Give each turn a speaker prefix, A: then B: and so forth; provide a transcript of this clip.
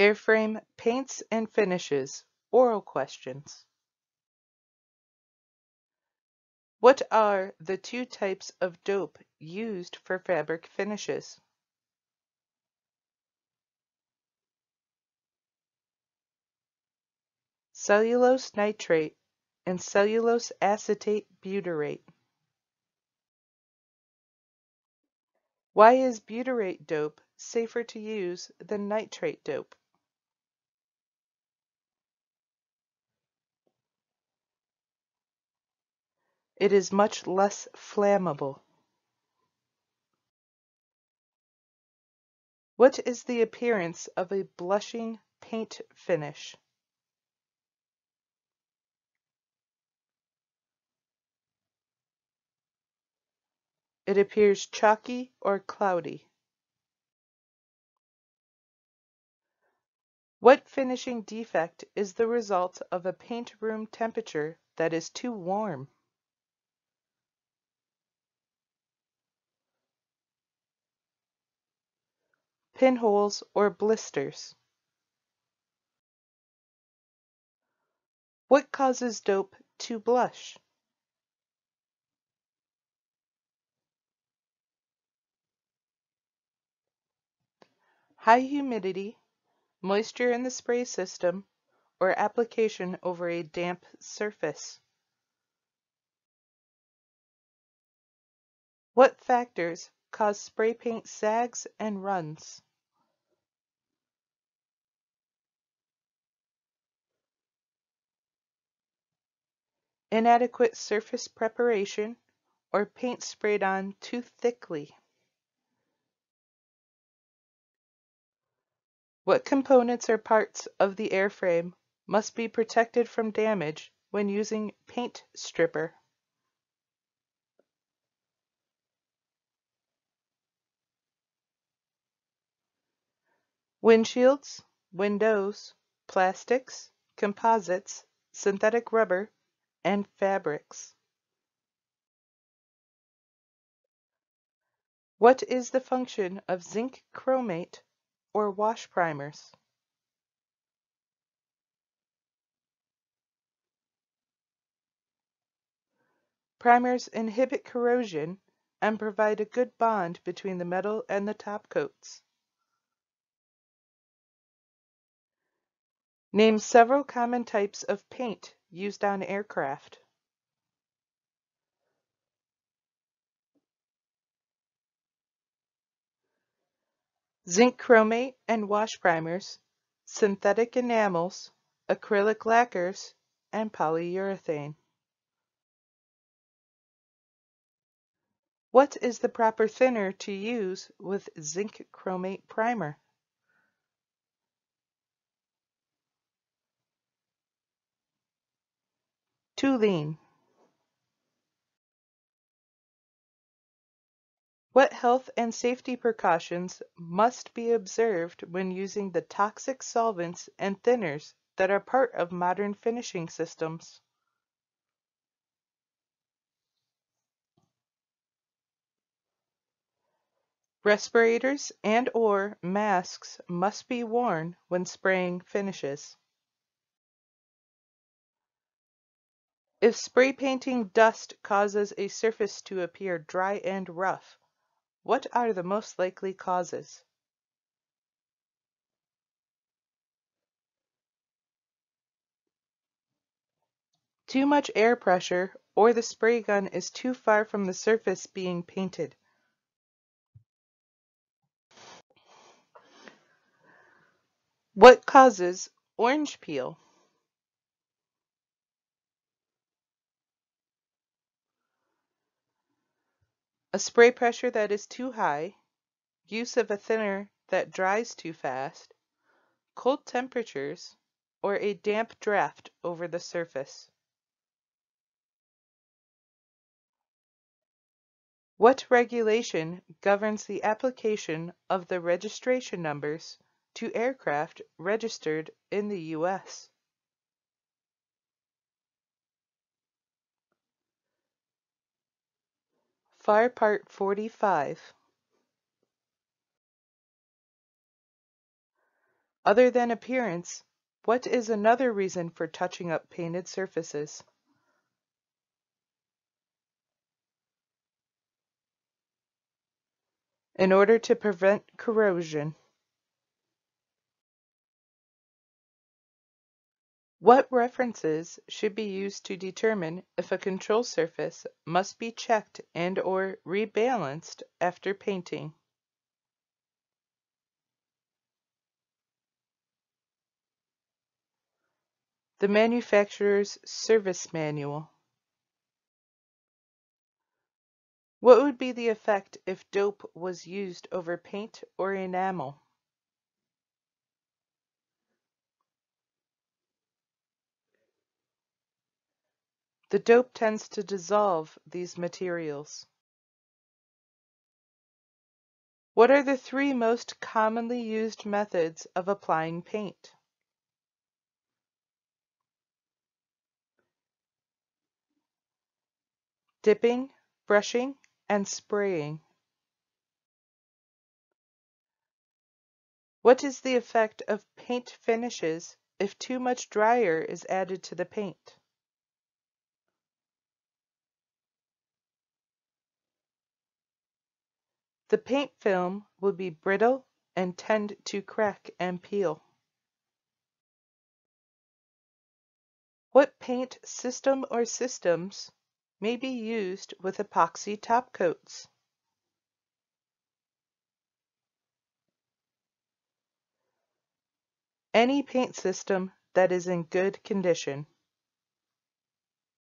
A: Airframe paints and finishes. Oral questions. What are the two types of dope used for fabric finishes? Cellulose nitrate and cellulose acetate butyrate. Why is butyrate dope safer to use than nitrate dope? It is much less flammable. What is the appearance of a blushing paint finish? It appears chalky or cloudy. What finishing defect is the result of a paint room temperature that is too warm? Pinholes, or blisters. What causes dope to blush? High humidity, moisture in the spray system, or application over a damp surface. What factors cause spray paint sags and runs? Inadequate surface preparation, or paint sprayed on too thickly. What components or parts of the airframe must be protected from damage when using paint stripper? Windshields, windows, plastics, composites, synthetic rubber, and fabrics. What is the function of zinc chromate or wash primers? Primers inhibit corrosion and provide a good bond between the metal and the top coats. Name several common types of paint used on aircraft. Zinc chromate and wash primers, synthetic enamels, acrylic lacquers, and polyurethane. What is the proper thinner to use with zinc chromate primer? Toluene. What health and safety precautions must be observed when using the toxic solvents and thinners that are part of modern finishing systems? Respirators and or masks must be worn when spraying finishes. If spray painting dust causes a surface to appear dry and rough, what are the most likely causes? Too much air pressure or the spray gun is too far from the surface being painted. What causes orange peel? A spray pressure that is too high, use of a thinner that dries too fast, cold temperatures, or a damp draft over the surface. What regulation governs the application of the registration numbers to aircraft registered in the U.S.? FAR Part 45 Other than appearance, what is another reason for touching up painted surfaces? In order to prevent corrosion. What references should be used to determine if a control surface must be checked and or rebalanced after painting? The manufacturer's service manual. What would be the effect if dope was used over paint or enamel? The dope tends to dissolve these materials. What are the three most commonly used methods of applying paint? Dipping, brushing, and spraying. What is the effect of paint finishes if too much dryer is added to the paint? The paint film will be brittle and tend to crack and peel. What paint system or systems may be used with epoxy topcoats? Any paint system that is in good condition.